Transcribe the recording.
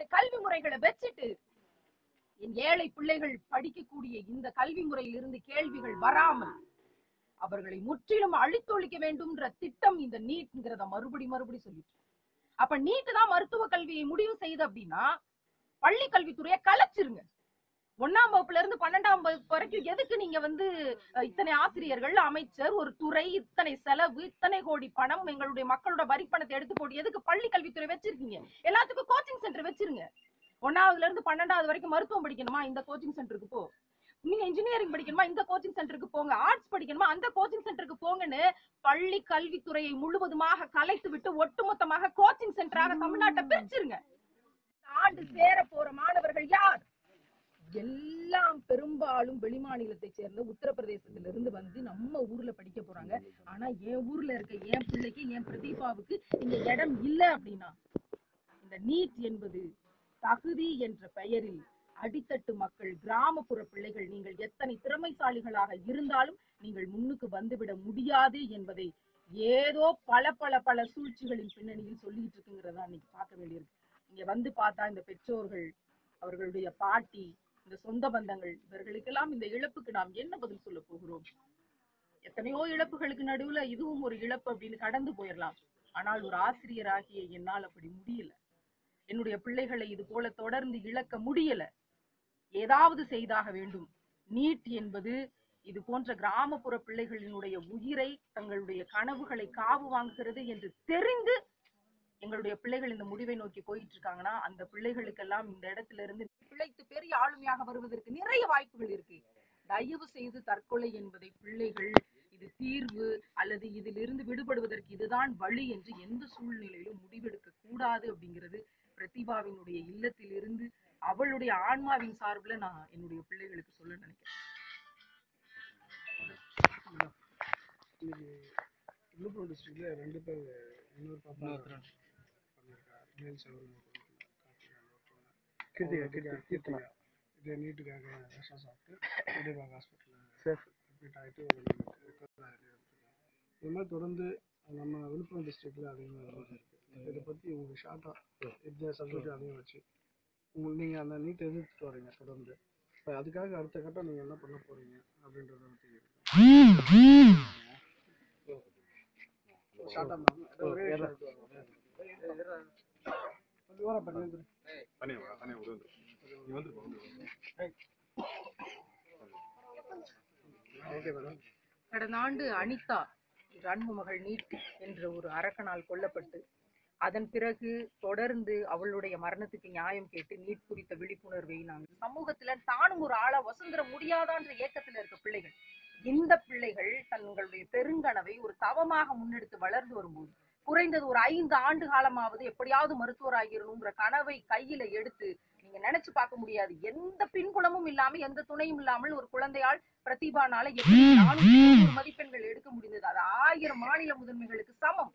வச்சுட்டு கல்வி முறைகளை வச்சுட்டு என் ஏழை பிள்ளைகள் படிக்கக்கூடிய இந்த கல்வி முறையிலிருந்து கேள்விகள் வராமல் அவர்களை முற்றிலும் அழித்தொழிக்க வேண்டும்ன்ற திட்டம் இந்த நீட்ங்கிறத மறுபடி மறுபடி சொல்லிட்டு அப்ப நீட் தான் மருத்துவ கல்வியை முடிவு செய்யுது அப்படின்னா பள்ளி கல்வித்துறையை கலைச்சிருங்க. ஒன்னாம் வகுப்புல இருந்து பன்னெண்டாம் வகுப்பு வரைக்கும் எதுக்கு நீங்க வந்து இத்தனை ஆசிரியர்கள் அமைச்சர் ஒரு துறை இத்தனை செலவு இத்தனை கோடி பணம் எங்களுடைய மக்களோட வரி பணத்தை எடுத்து போட்டு எதுக்கு பள்ளி கல்வித்துறை வச்சிருக்கீங்க? எல்லாத்துக்கும் கோச்சிங் சென்டர் வச்சிருங்க. ஒன்னாவதுல இருந்து பன்னெண்டாவது வரைக்கும் மருத்துவம் படிக்கணுமா? இந்த கோச்சிங் சென்டருக்கு போ. நீங்க இன்ஜினியரிங் படிக்கணுமா? இந்த கோச்சிங் சென்டருக்கு போங்க. ஆர்ட்ஸ் படிக்கணுமா? அந்த கோச்சிங் சென்டருக்கு போங்கன்னு பள்ளி கல்வித்துறையை முழுவதுமாக கலைத்து விட்டு ஒட்டுமொத்தமாக கோச்சிங் சென்டராக தமிழ்நாட்டை பிரிச்சிருங்க. ஆண்டு சேர எல்லாம் பெரும்பாலும் வெளிமாநிலத்தை சேர்ந்த உத்தரப்பிரதேசத்திலிருந்து வந்து நம்ம ஊர்ல படிக்க போறாங்க. ஆனா என் ஊர்ல இருக்க என் பிள்ளைக்கு என் பிரதீபாவுக்கு இங்க இடம் இல்ல அப்படின்னா இந்த நீட் என்பது தகுதி என்ற பெயரில் அடித்தட்டு மக்கள் கிராமப்புற பிள்ளைகள் நீங்கள் எத்தனை திறமைசாலிகளாக இருந்தாலும் நீங்கள் முன்னுக்கு வந்துவிட முடியாது என்பதை ஏதோ பல பல பல சூழ்ச்சிகளின் பின்னணியில் சொல்லிட்டு இருக்குங்கிறதா இன்னைக்கு பார்க்க வேண்டியிருக்கு. இங்க வந்து பார்த்தா இந்த பெற்றோர்கள் அவர்களுடைய பாட்டி இந்த சொந்த பந்தங்கள் இவர்களுக்கெல்லாம் இந்த இழப்புக்கு நாம் என்ன பதில் சொல்ல போகிறோம்? எத்தனையோ இழப்புகளுக்கு நடுவுல இதுவும் ஒரு இழப்பு அப்படின்னு கடந்து போயிடலாம் ஆனால் ஒரு ஆசிரியராகிய என்னால் அப்படி முடியல. என்னுடைய பிள்ளைகளை இது போல தொடர்ந்து இழக்க முடியல. ஏதாவது செய்தாக வேண்டும். நீட் என்பது இது போன்ற கிராமப்புற பிள்ளைகளினுடைய உயிரை தங்களுடைய கனவுகளை காவு வாங்குகிறது என்று தெரிந்து எங்களுடைய பிள்ளைகள் இந்த முடிவை நோக்கி போயிட்டு இருக்காங்கன்னா அந்த பிள்ளைகளுக்கெல்லாம் இந்த இடத்துல இருந்து பிழைத்து பெரிய ஆளுமையாக வருவதற்கு நிறைய வாய்ப்புகள் இருக்கு. தயவு செய்து தற்கொலை என்பதை பிள்ளைகள் இது தீர்வு அல்லது இதிலிருந்து விடுபடுவதற்கு இதுதான் வழி என்று எந்த சூழ்நிலையிலும் முடிவெடுக்க கூடாது அப்படிங்கிறது பிரதிபாவினுடைய இல்லத்தில் இருந்து அவளுடைய ஆன்மாவின் சார்புல நான் என்னுடைய பிள்ளைகளுக்கு சொல்ல நினைக்கிறேன். இன்னைக்கு விழுப்புரம் டிஸ்ட்ரிக்ட்ல ரெண்டு பேர் இன்னொரு பாப்பா பண்ணியிருக்கா. மேல் கீர்த்திகா, கீர்த்திகா இது நீட்டுக்காக விஷம் சாப்பிட்டு ஹாஸ்பிட்டலில் சரி. அட்மிட் ஆகிட்டு ஒரு. இது மாதிரி தொடர்ந்து நம்ம விழுப்புரம் டிஸ்ட்ரிக்ட்ல அதிகமாக நடந்துருக்கு இதை பற்றி உங்களுக்கு ஷார்ட்டாக இந்த சப்ஜெக்ட் அதிகம் வச்சு உங்களுக்கு நீங்கள் அந்த நீட்டை எதிர்த்துட்டு வரீங்க தொடர்ந்து. இப்போ அதுக்காக அடுத்த கட்டம் நீங்கள் என்ன பண்ண போறீங்க அப்படின்றத பற்றி ஷார்ட்டாக மேம் ஓரம் பண்ணி தனியா தனியா ஒரு வந்து நீ வந்து ஓகே மேடம் கடந்த ஆண்டு அனிதா அன்பு மகள் நீட் என்ற ஒரு அரக்கனால் கொல்லப்பட்டு அதன் பிறகு தொடர்ந்து அவளுடைய மரணத்துக்கு நியாயம் கேட்டு நீட் குறித்த விழிப்புணர்வை நாங்கள் சமூகத்துல தானும் ஒரு ஆளா வசுந்தர முடியாதான்ற ஏக்கத்துல இருக்க பிள்ளைகள் இந்த பிள்ளைகள் தங்களுடைய பெருங்கனவை ஒரு தவமாக முன்னெடுத்து வளர்ந்து வரும்போது குறைந்தது ஒரு ஐந்து ஆண்டு காலமாவது எப்படியாவது மருத்துவராகிரணுங்கிற கனவை கையில எடுத்து நீங்க நினைச்சு பார்க்க முடியாது. எந்த பின்புலமும் இல்லாம எந்த துணையும் இல்லாமல் ஒரு குழந்தையால் பிரதிபானால எப்படி நானூத்தி மதிப்பெண்கள் எடுக்க முடிந்தது? அது ஆயிரம் மாநில முதன்மைகளுக்கு சமம்.